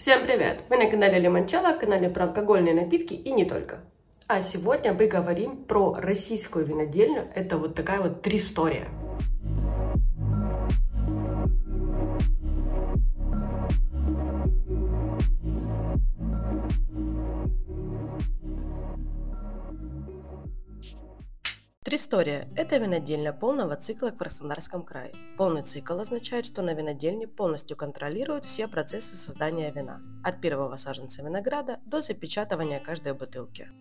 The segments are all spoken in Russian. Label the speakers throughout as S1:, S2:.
S1: Всем привет! Вы на канале Лимончелло, канале про алкогольные напитки и не только. А сегодня мы говорим про российскую винодельню. Это вот такая вот три история. Тристория – это винодельня полного цикла в Краснодарском крае. Полный цикл означает, что на винодельне полностью контролируют все процессы создания вина, от первого саженца винограда до запечатывания каждой бутылки.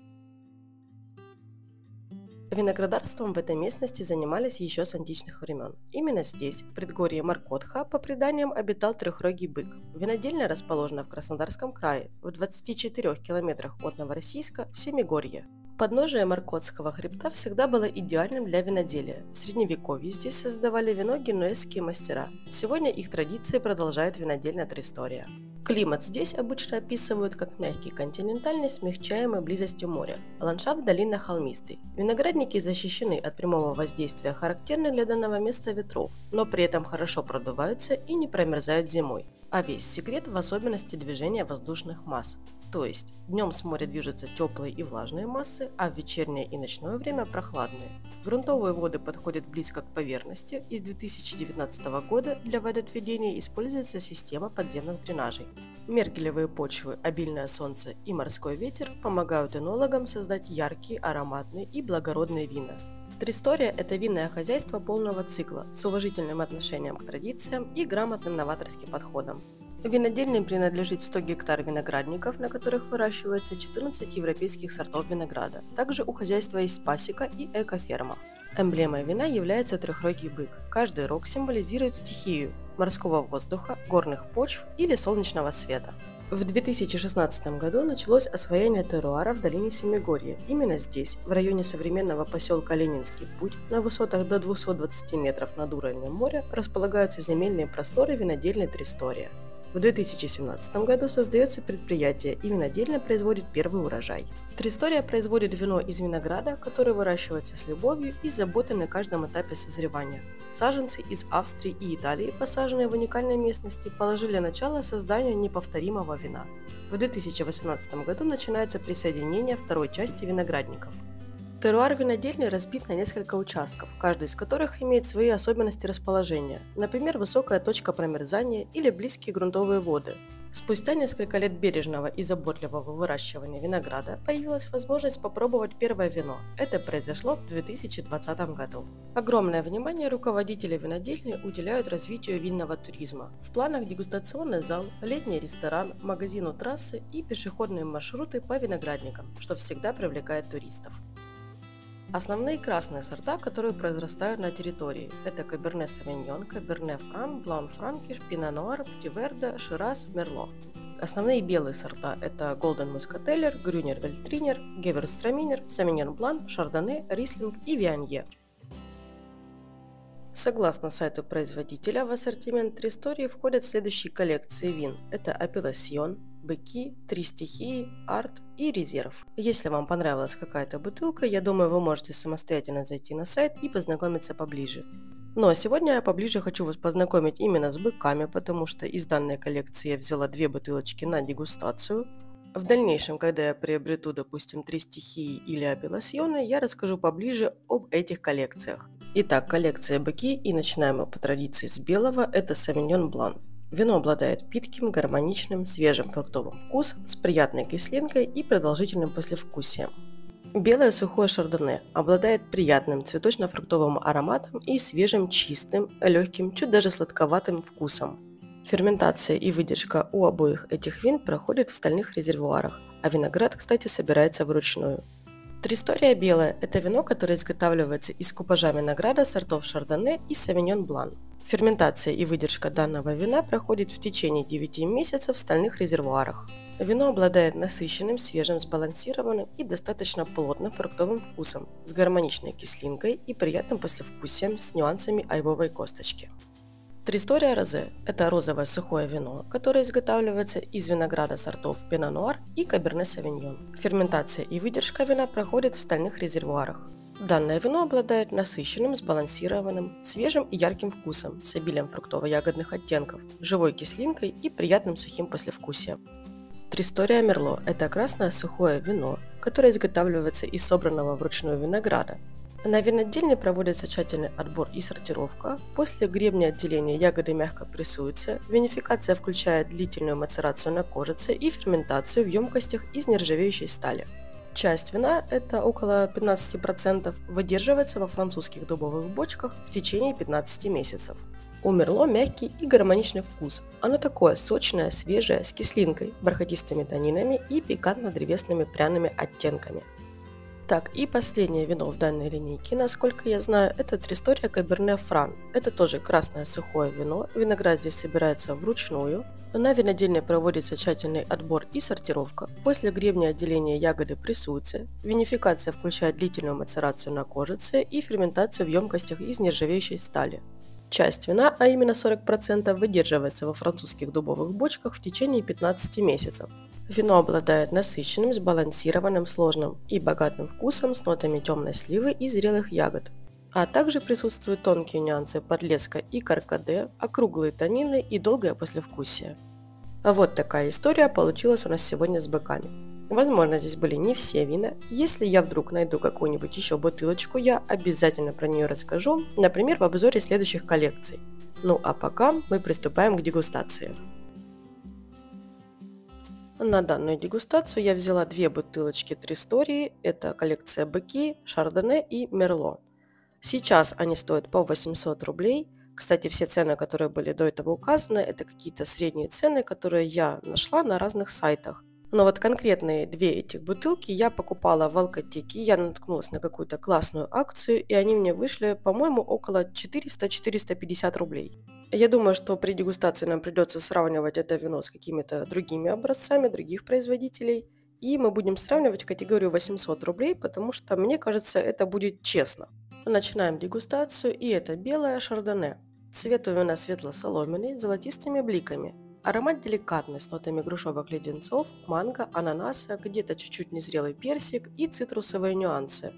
S1: Виноградарством в этой местности занимались еще с античных времен. Именно здесь, в предгорье Маркотха, по преданиям обитал трехрогий бык. Винодельня расположена в Краснодарском крае, в 24 километрах от Новороссийска, в Семигорье. Подножие Маркотского хребта всегда было идеальным для виноделия. В средневековье здесь создавали вино генуэзские мастера. Сегодня их традиции продолжает винодельня Тристория. Климат здесь обычно описывают как мягкий континентальный, смягчаемый близостью моря. Ландшафт долина холмистый. Виноградники защищены от прямого воздействия характерных для данного места ветров, но при этом хорошо продуваются и не промерзают зимой. А весь секрет в особенности движения воздушных масс. То есть днем с моря движутся теплые и влажные массы, а в вечернее и ночное время прохладные. Грунтовые воды подходят близко к поверхности, и с 2019 года для водоотведения используется система подземных дренажей. Мергелевые почвы, обильное солнце и морской ветер помогают энологам создать яркие, ароматные и благородные вина. Тристория – это винное хозяйство полного цикла с уважительным отношением к традициям и грамотным новаторским подходом. Винодельне принадлежит 100 гектар виноградников, на которых выращивается 14 европейских сортов винограда. Также у хозяйства есть пасека и экоферма. Эмблемой вина является трехрогий бык. Каждый рог символизирует стихию – морского воздуха, горных почв или солнечного света. В 2016 году началось освоение теруара в долине Семигорья. Именно здесь, в районе современного поселка Ленинский путь, на высотах до 220 метров над уровнем моря, располагаются земельные просторы винодельной Тристория. В 2017 году создается предприятие и винодельня производит первый урожай. Тристория производит вино из винограда, который выращивается с любовью и заботой на каждом этапе созревания. Саженцы из Австрии и Италии, посаженные в уникальной местности, положили начало созданию неповторимого вина. В 2018 году начинается присоединение второй части виноградников – Теруар винодельни разбит на несколько участков, каждый из которых имеет свои особенности расположения, например, высокая точка промерзания или близкие грунтовые воды. Спустя несколько лет бережного и заботливого выращивания винограда появилась возможность попробовать первое вино. Это произошло в 2020 году. Огромное внимание руководители винодельни уделяют развитию винного туризма. В планах дегустационный зал, летний ресторан, магазин у трассы и пешеходные маршруты по виноградникам, что всегда привлекает туристов. Основные красные сорта, которые произрастают на территории, это Каберне Савиньон, Каберне Фран, Блан Франкиш, Пино Нуар, Птиверде, Шираз, Мерло. Основные белые сорта – это Golden Muscateller, Грюнер Вельтринер, Геверстраминер, Савиньон Блан, Шардоне, Рислинг и Вианье. Согласно сайту производителя, в ассортимент Тристории входят следующие коллекции вин. Это Апелласьон, быки, три стихии, арт и резерв. Если вам понравилась какая-то бутылка, я думаю, вы можете самостоятельно зайти на сайт и познакомиться поближе. Но ну, а сегодня я поближе хочу вас познакомить именно с быками, потому что из данной коллекции я взяла две бутылочки на дегустацию. В дальнейшем, когда я приобрету, допустим, три стихии или апелласьоны, я расскажу поближе об этих коллекциях. Итак, коллекция быки и начинаем мы по традиции с белого, это Савиньон Блан. Вино обладает питким, гармоничным, свежим фруктовым вкусом с приятной кислинкой и продолжительным послевкусием. Белое сухое шардоне обладает приятным цветочно-фруктовым ароматом и свежим, чистым, легким, чуть даже сладковатым вкусом. Ферментация и выдержка у обоих этих вин проходят в стальных резервуарах, а виноград, кстати, собирается вручную. Тристория белая – это вино, которое изготавливается из купажа винограда сортов шардоне и савиньон блан – Ферментация и выдержка данного вина проходит в течение 9 месяцев в стальных резервуарах. Вино обладает насыщенным, свежим, сбалансированным и достаточно плотным фруктовым вкусом, с гармоничной кислинкой и приятным послевкусием с нюансами айвовой косточки. Тристория розе – это розовое сухое вино, которое изготавливается из винограда сортов Пино Нуар и Каберне Савиньон. Ферментация и выдержка вина проходят в стальных резервуарах. Данное вино обладает насыщенным, сбалансированным, свежим и ярким вкусом с обилием фруктово-ягодных оттенков, живой кислинкой и приятным сухим послевкусием. Тристория Мерло – это красное сухое вино, которое изготавливается из собранного вручную винограда. На винодельне проводится тщательный отбор и сортировка. После гребня отделения ягоды мягко прессуются. Винификация включает длительную мацерацию на кожице и ферментацию в емкостях из нержавеющей стали. Часть вина, это около 15%, выдерживается во французских дубовых бочках в течение 15 месяцев. У Мерло мягкий и гармоничный вкус. Оно такое сочное, свежее, с кислинкой, бархатистыми тонинами и пикантно-древесными пряными оттенками. Так, и последнее вино в данной линейке, насколько я знаю, это Тристория Каберне Фран. Это тоже красное сухое вино, виноград здесь собирается вручную. На винодельне проводится тщательный отбор и сортировка. После гребня отделения ягоды прессуются. Винификация включает длительную мацерацию на кожице и ферментацию в емкостях из нержавеющей стали. Часть вина, а именно 40%, выдерживается во французских дубовых бочках в течение 15 месяцев. Вино обладает насыщенным, сбалансированным, сложным и богатым вкусом с нотами темной сливы и зрелых ягод. А также присутствуют тонкие нюансы подлеска и каркаде, округлые тонины и долгое послевкусие. А вот такая история получилась у нас сегодня с быками. Возможно, здесь были не все вина. Если я вдруг найду какую-нибудь еще бутылочку, я обязательно про нее расскажу, например, в обзоре следующих коллекций. Ну а пока мы приступаем к дегустации. На данную дегустацию я взяла две бутылочки Тристории. Это коллекция Быки, Шардоне и Мерло. Сейчас они стоят по 800 рублей. Кстати, все цены, которые были до этого указаны, это какие-то средние цены, которые я нашла на разных сайтах. Но вот конкретные две этих бутылки я покупала в Алкотеке, я наткнулась на какую-то классную акцию, и они мне вышли, по-моему, около 400-450 рублей. Я думаю, что при дегустации нам придется сравнивать это вино с какими-то другими образцами других производителей. И мы будем сравнивать категорию 800 рублей, потому что, мне кажется, это будет честно. Начинаем дегустацию, и это белое шардоне. Цвет у вина светло-соломенный, с золотистыми бликами. Аромат деликатный, с нотами грушевых леденцов, манго, ананаса, где-то чуть-чуть незрелый персик и цитрусовые нюансы.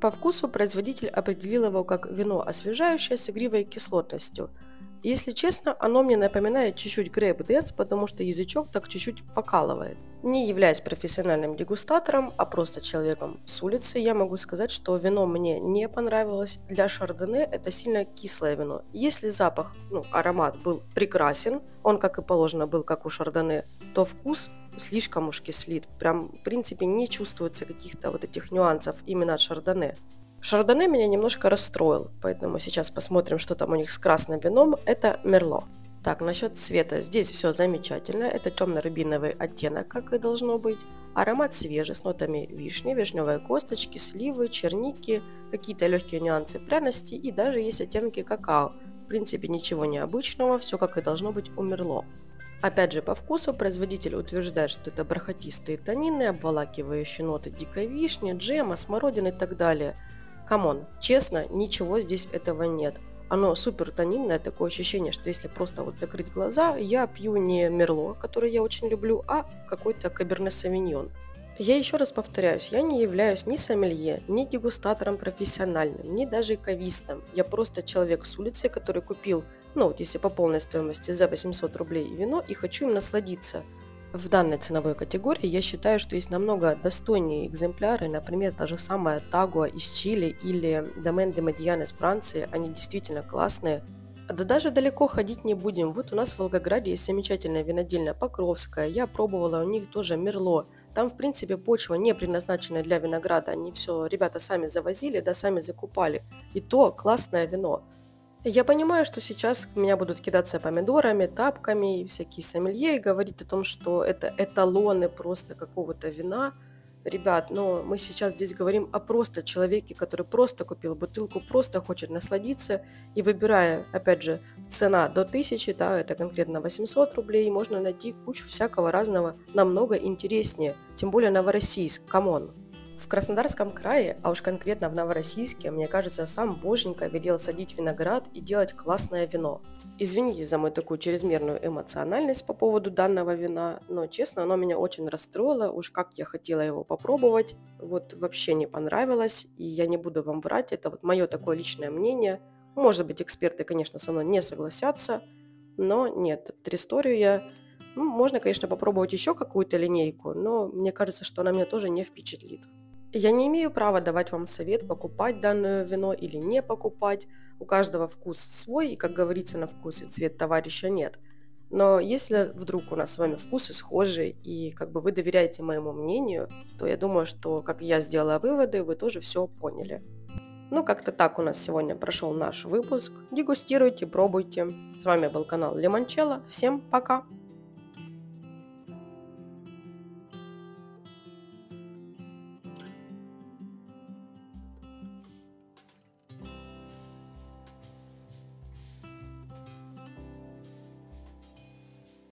S1: По вкусу производитель определил его как вино освежающее с игривой кислотностью – если честно, оно мне напоминает чуть-чуть Grape Dance, потому что язычок так чуть-чуть покалывает. Не являясь профессиональным дегустатором, а просто человеком с улицы, я могу сказать, что вино мне не понравилось. Для шардоне это сильно кислое вино. Если запах, ну, аромат был прекрасен, он, как и положено, был как у шардоне, то вкус слишком уж кислит. Прям, в принципе, не чувствуется каких-то вот этих нюансов именно от шардоне. Шардоне меня немножко расстроил, поэтому сейчас посмотрим, что там у них с красным вином. Это Мерло. Так, насчет цвета. Здесь все замечательно. Это темно-рубиновый оттенок, как и должно быть. Аромат свежий, с нотами вишни, вишневой косточки, сливы, черники, какие-то легкие нюансы пряности и даже есть оттенки какао. В принципе, ничего необычного, все как и должно быть у Мерло. Опять же, по вкусу производитель утверждает, что это бархатистые тонины, обволакивающие ноты дикой вишни, джема, смородины и так далее – Come on, честно, ничего здесь этого нет. Оно супер танинное, такое ощущение, что если просто вот закрыть глаза, я пью не Мерло, который я очень люблю, а какой-то Каберне Савиньон. Я еще раз повторяюсь, я не являюсь ни сомелье, ни дегустатором профессиональным, ни даже кавистом. Я просто человек с улицы, который купил, ну вот если по полной стоимости за 800 рублей вино и хочу им насладиться – в данной ценовой категории я считаю, что есть намного достойнее экземпляры, например, та же самая Tagua из Чили или Домен де Медиан из Франции, они действительно классные. Да даже далеко ходить не будем. Вот у нас в Волгограде есть замечательная винодельня Покровская. Я пробовала у них тоже Мерло. Там, в принципе, почва не предназначена для винограда. Они все, ребята сами завозили, да сами закупали. И то классное вино. Я понимаю, что сейчас меня будут кидаться помидорами, тапками и всякие сомелье и говорить о том, что это эталоны просто какого-то вина. Ребят, но мы сейчас здесь говорим о просто человеке, который просто купил бутылку, просто хочет насладиться и выбирая, опять же, цена до 1000, да, это конкретно 800 рублей, можно найти кучу всякого разного намного интереснее, тем более Новороссийск, come on. В Краснодарском крае, а уж конкретно в Новороссийске, мне кажется, сам Боженька велел садить виноград и делать классное вино. Извините за мою такую чрезмерную эмоциональность по поводу данного вина, но честно, оно меня очень расстроило, уж как я хотела его попробовать, вот вообще не понравилось, и я не буду вам врать, это вот мое такое личное мнение. Может быть, эксперты, конечно, со мной не согласятся, но нет, Тристорию я... Можно, конечно, попробовать еще какую-то линейку, но мне кажется, что она меня тоже не впечатлит. Я не имею права давать вам совет, покупать данное вино или не покупать. У каждого вкус свой, и, как говорится, на вкус и цвет товарища нет. Но если вдруг у нас с вами вкусы схожи, и как бы вы доверяете моему мнению, то я думаю, что, как я сделала выводы, вы тоже все поняли. Ну, как-то так у нас сегодня прошел наш выпуск. Дегустируйте, пробуйте. С вами был канал Лимончелло. Всем пока!